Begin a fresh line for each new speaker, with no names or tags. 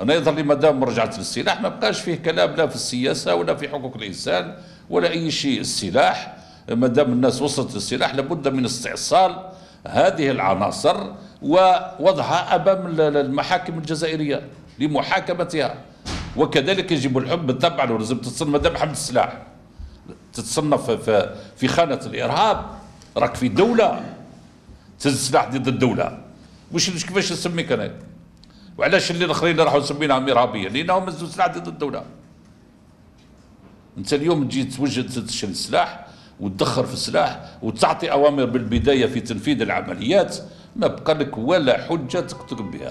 أنا يظهر لي مادام رجعت للسلاح ما بقاش فيه كلام لا في السياسة ولا في حقوق الإنسان ولا أي شيء. السلاح ما دام الناس وصلت للسلاح لابد من استئصال هذه العناصر ووضعها أمام المحاكم الجزائرية لمحاكمتها. وكذلك يجب الحكم بالتبع لازم تتصنف ما دام حمل السلاح تتصنف في خانة الإرهاب راك في دولة تهز السلاح ضد الدولة. وش كيفاش نسميك أنا؟ وعلاش اللي الاخرين راحوا مسمينهم ارهابيه لانهم هزوا سلاح ضد الدولة. انت اليوم تجي توجد تشري السلاح وتدخر في السلاح وتعطي أوامر بالبداية في تنفيذ العمليات ما بقى لك ولا حجة تكتب بها.